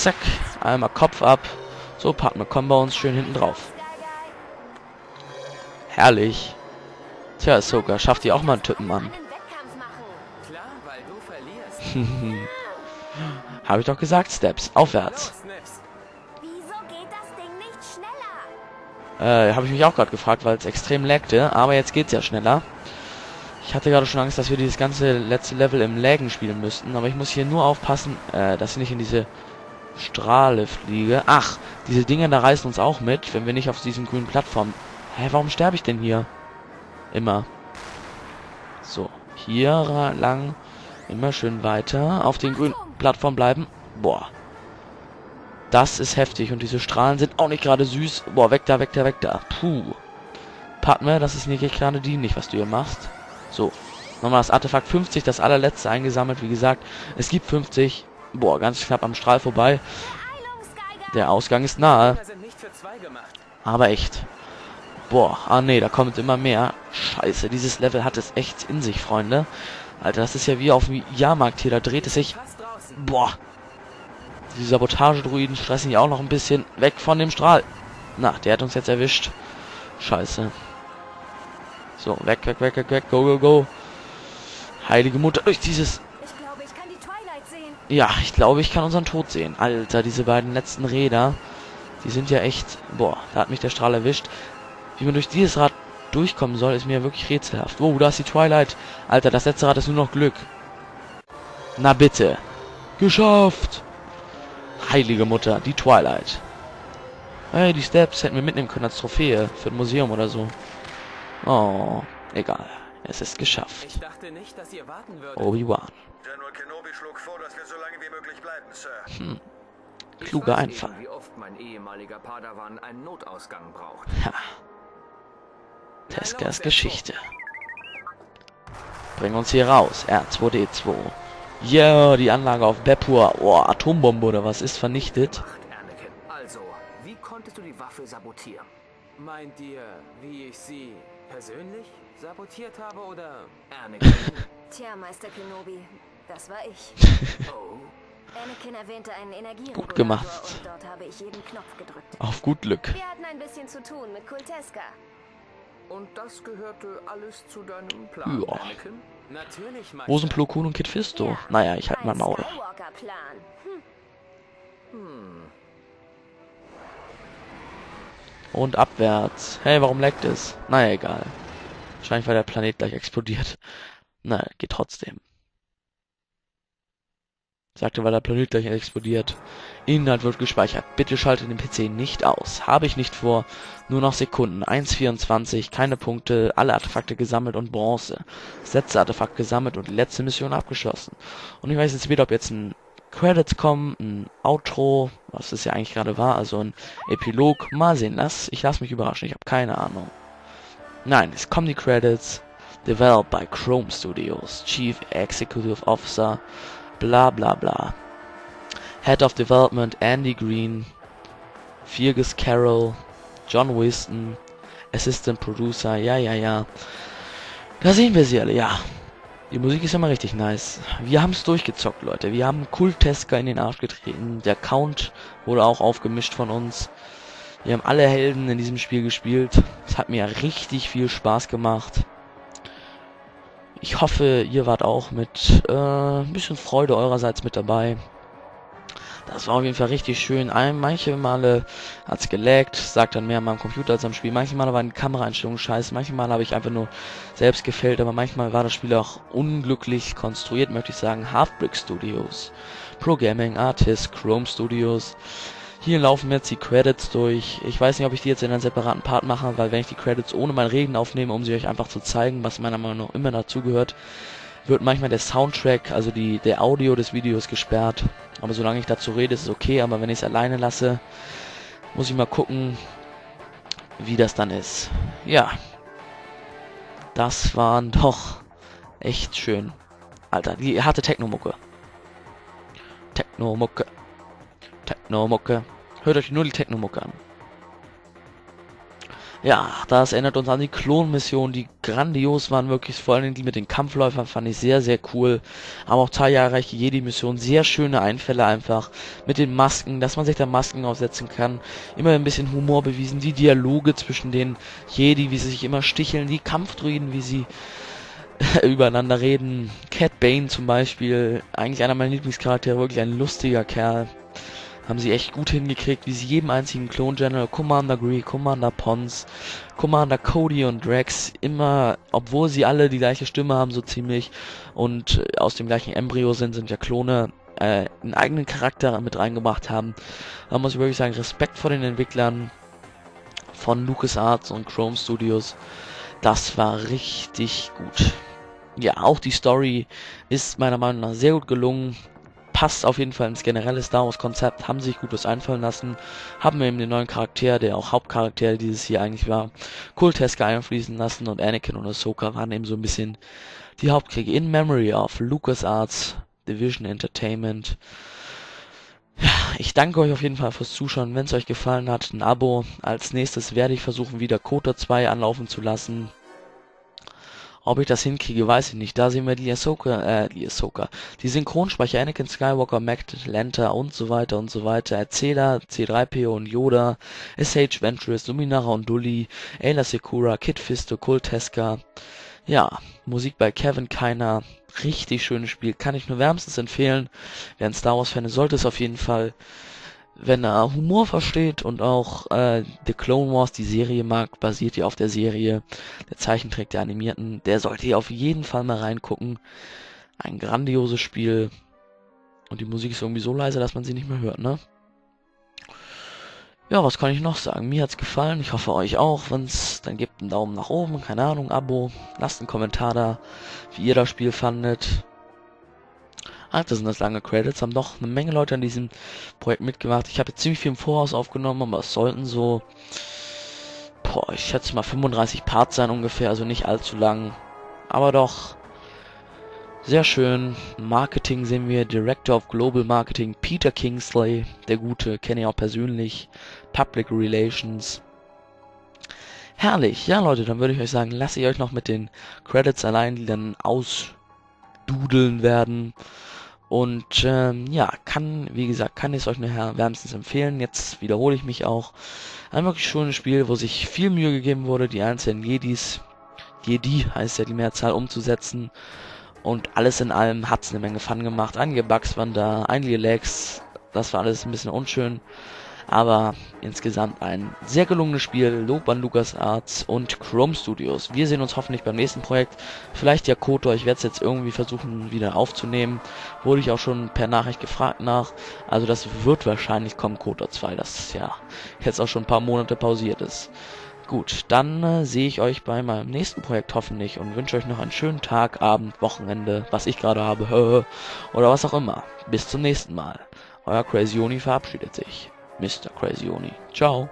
Zack, einmal Kopf ab. So, Partner, kommen bei uns schön hinten drauf. Herrlich. Tja, Soka, schafft ihr auch mal einen Typen an. Klar, weil du verlierst. Habe ich doch gesagt, Steps. Aufwärts. Äh, habe ich mich auch gerade gefragt, weil es extrem lagte. Aber jetzt geht's ja schneller. Ich hatte gerade schon Angst, dass wir dieses ganze letzte Level im Laggen spielen müssten. Aber ich muss hier nur aufpassen, äh, dass ich nicht in diese Strahle fliege. Ach, diese Dinge da reißen uns auch mit, wenn wir nicht auf diesen grünen Plattformen... Hä, warum sterbe ich denn hier? Immer. So, hier lang. Immer schön weiter. Auf den grünen Plattformen bleiben. Boah. Das ist heftig. Und diese Strahlen sind auch nicht gerade süß. Boah, weg da, weg da, weg da. Puh. Padme, das ist nicht gerade dienlich, was du hier machst. So. Nochmal das Artefakt 50, das allerletzte eingesammelt. Wie gesagt, es gibt 50. Boah, ganz knapp am Strahl vorbei. Der Ausgang ist nahe. Aber echt. Boah, ah nee, da kommt immer mehr. Scheiße, dieses Level hat es echt in sich, Freunde. Alter, das ist ja wie auf dem Jahrmarkt hier, da dreht es sich. Boah. Die Sabotagedruiden stressen hier auch noch ein bisschen. Weg von dem Strahl. Na, der hat uns jetzt erwischt. Scheiße. So, weg, weg, weg, weg, weg. Go, go, go. Heilige Mutter, durch dieses... Ich glaube, ich kann die Twilight sehen. Ja, ich glaube, ich kann unseren Tod sehen. Alter, diese beiden letzten Räder. Die sind ja echt... Boah, da hat mich der Strahl erwischt. Wie man durch dieses Rad durchkommen soll, ist mir wirklich rätselhaft. Oh, da ist die Twilight. Alter, das letzte Rad ist nur noch Glück. Na bitte. Geschafft. Heilige Mutter, die Twilight. Hey, die Steps hätten wir mitnehmen können als Trophäe für ein Museum oder so. Oh, egal. Es ist geschafft. Ich dachte nicht, dass ihr warten würdet. Obi-Wan. General Kenobi schlug vor, dass wir so lange wie möglich bleiben, Sir. Ich Kluger Einfall. Eben, wie oft mein ehemaliger Padawan einen Notausgang braucht. Ha. Teskas Geschichte. Bring uns hier raus. R2D2. Ja, die Anlage auf Bepur. Oh, Atombombe oder was ist vernichtet? Also, wie konntest du die Waffe sabotieren? Meint ihr, wie ich sie persönlich sabotiert habe oder Anakin? Tja, Meister Kenobi, das war ich. oh, Anakin erwähnte einen Energieregulator Gut gemacht. und dort habe ich jeden Knopf gedrückt. Auf gut Glück. Wir hatten ein bisschen zu tun mit Kulteska. und das gehörte alles zu deinem Plan, Ja. Anakin? Natürlich, Meister. Wo sind Plo Koon und Kid Fisto? Ja, Naja, ich halt ein mein Maul. Skywalker-Plan. Hm. Hm. Und abwärts. Hey, warum leckt es? Naja, egal. Wahrscheinlich, weil der Planet gleich explodiert. Na, geht trotzdem. Sagte, weil der Planet gleich explodiert. Inhalt wird gespeichert. Bitte schalte den PC nicht aus. Habe ich nicht vor. Nur noch Sekunden. 1,24. Keine Punkte. Alle Artefakte gesammelt und Bronze. Das letzte Artefakt gesammelt und die letzte Mission abgeschlossen. Und ich weiß jetzt weder, ob jetzt ein Credits kommen, ein Outro, was es ja eigentlich gerade war, also ein Epilog. Mal sehen, lass, ich lasse mich überraschen, ich habe keine Ahnung. Nein, es kommen die Credits. Developed by Chrome Studios, Chief Executive Officer, bla bla bla. Head of Development Andy Green, Fergus Carroll, John Winston, Assistant Producer, ja, ja, ja. Da sehen wir sie alle, ja. Die Musik ist immer richtig nice. Wir haben es durchgezockt, Leute. Wir haben Kulteska in den Arsch getreten. Der Count wurde auch aufgemischt von uns. Wir haben alle Helden in diesem Spiel gespielt. Es hat mir richtig viel Spaß gemacht. Ich hoffe, ihr wart auch mit äh, ein bisschen Freude eurerseits mit dabei. Das war auf jeden Fall richtig schön. Ein, manche Male hat's gelaggt, sagt dann mehr an meinem Computer als am Spiel. Manche Male waren die Kameraeinstellungen scheiße, manche Male habe ich einfach nur selbst gefällt, aber manchmal war das Spiel auch unglücklich konstruiert, möchte ich sagen. Halfbrick Studios, Programming Artist, Chrome Studios. Hier laufen jetzt die Credits durch. Ich weiß nicht, ob ich die jetzt in einen separaten Part mache, weil wenn ich die Credits ohne mein Reden aufnehme, um sie euch einfach zu zeigen, was meiner Meinung nach immer dazugehört, wird manchmal der Soundtrack, also die, der Audio des Videos gesperrt. Aber solange ich dazu rede, ist es okay. Aber wenn ich es alleine lasse, muss ich mal gucken, wie das dann ist. Ja. Das waren doch echt schön. Alter, die harte Techno-Mucke. Techno-Mucke. Techno-Mucke. Hört euch nur die Techno-Mucke an. Ja, das erinnert uns an die Klonmission, die grandios waren, wirklich vor allem die mit den Kampfläufern fand ich sehr, sehr cool. Aber auch Tayareiche Jedi-Mission, sehr schöne Einfälle einfach mit den Masken, dass man sich da Masken aufsetzen kann. Immer ein bisschen Humor bewiesen, die Dialoge zwischen den Jedi, wie sie sich immer sticheln, die Kampfdruiden, wie sie übereinander reden. Cat Bane zum Beispiel, eigentlich einer meiner Lieblingscharaktere, wirklich ein lustiger Kerl haben sie echt gut hingekriegt, wie sie jedem einzigen Clone General, Commander Gree, Commander Pons, Commander Cody und Drax immer, obwohl sie alle die gleiche Stimme haben, so ziemlich, und aus dem gleichen Embryo sind, sind ja Klone, äh, einen eigenen Charakter mit reingebracht haben. Da muss ich wirklich sagen, Respekt vor den Entwicklern von LucasArts und Chrome Studios. Das war richtig gut. Ja, auch die Story ist meiner Meinung nach sehr gut gelungen passt auf jeden Fall ins generelle Star Wars Konzept, haben sich gut was einfallen lassen, haben eben den neuen Charakter, der auch Hauptcharakter dieses hier eigentlich war, Kulteske einfließen lassen und Anakin und Ahsoka waren eben so ein bisschen die Hauptkriege in Memory of LucasArts, Division Entertainment. Ja, ich danke euch auf jeden Fall fürs Zuschauen. Wenn es euch gefallen hat, ein Abo. Als nächstes werde ich versuchen, wieder Kota 2 anlaufen zu lassen. Ob ich das hinkriege, weiß ich nicht. Da sehen wir die Ahsoka, äh, die Ahsoka, die Synchronsprecher Anakin Skywalker, Mac Lanta und so weiter und so weiter, Erzähler, C3PO und Yoda, SH Ventress, Luminara und Dully, Ayla Secura, Kid Fisto, Kulteska. Ja, Musik bei Kevin Keiner, richtig schönes Spiel, kann ich nur wärmstens empfehlen. Wer ein Star Wars Fan ist, sollte es auf jeden Fall wenn er Humor versteht und auch äh, The Clone Wars, die Serie mag, basiert ja auf der Serie, der Zeichentrick der Animierten, der sollte hier auf jeden Fall mal reingucken. Ein grandioses Spiel. Und die Musik ist irgendwie so leise, dass man sie nicht mehr hört, ne? Ja, was kann ich noch sagen? Mir hat's gefallen, ich hoffe euch auch. Wenn's, dann gebt einen Daumen nach oben, keine Ahnung, Abo, lasst einen Kommentar da, wie ihr das Spiel fandet. Alter, sind das lange Credits, haben doch eine Menge Leute an diesem Projekt mitgemacht. Ich habe ziemlich viel im Voraus aufgenommen, aber es sollten so, boah, ich schätze mal 35 Parts sein ungefähr, also nicht allzu lang. Aber doch sehr schön. Marketing sehen wir, Director of Global Marketing Peter Kingsley, der Gute, kenne ich auch persönlich. Public Relations. Herrlich. Ja, Leute, dann würde ich euch sagen, lasse ich euch noch mit den Credits allein, die dann ausdudeln werden. Und ähm, ja, kann, wie gesagt, kann ich es euch nachher wärmstens empfehlen. Jetzt wiederhole ich mich auch. Ein wirklich schönes Spiel, wo sich viel Mühe gegeben wurde, die einzelnen Jedis, Jedi heißt ja die Mehrzahl, umzusetzen. Und alles in allem hat's eine Menge Fun gemacht. Einige Bugs waren da, einige Lags, das war alles ein bisschen unschön. Aber insgesamt ein sehr gelungenes Spiel. Lob an LucasArts und Chrome Studios. Wir sehen uns hoffentlich beim nächsten Projekt. Vielleicht ja Kotor. Ich werde es jetzt irgendwie versuchen wieder aufzunehmen. Wurde ich auch schon per Nachricht gefragt nach. Also das wird wahrscheinlich kommen, Kotor 2. Das ja jetzt auch schon ein paar Monate pausiert ist. Gut, dann äh, sehe ich euch bei meinem nächsten Projekt hoffentlich und wünsche euch noch einen schönen Tag, Abend, Wochenende, was ich gerade habe, oder was auch immer. Bis zum nächsten Mal. Euer Crazy Oni verabschiedet sich. Mr. Crazioni. Ciao.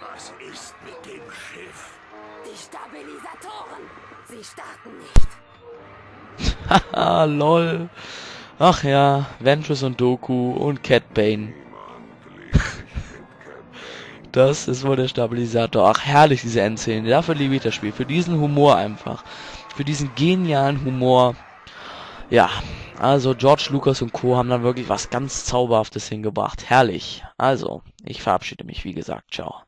Was ist mit dem Schiff? Die Stabilisatoren. Sie starten nicht. Haha, lol. Ach ja, Ventress und Doku und Cat Bane. das ist wohl der Stabilisator. Ach, herrlich, diese Endszene. Dafür liebe ich das Spiel. Für diesen Humor einfach. Für diesen genialen Humor. Ja, also George Lucas und Co. haben dann wirklich was ganz Zauberhaftes hingebracht. Herrlich. Also, ich verabschiede mich, wie gesagt. Ciao.